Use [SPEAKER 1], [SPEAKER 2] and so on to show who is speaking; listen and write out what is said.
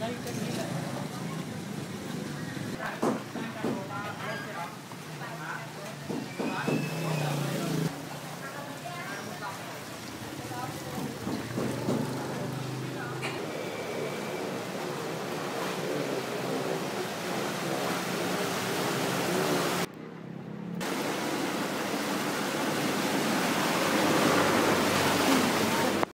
[SPEAKER 1] light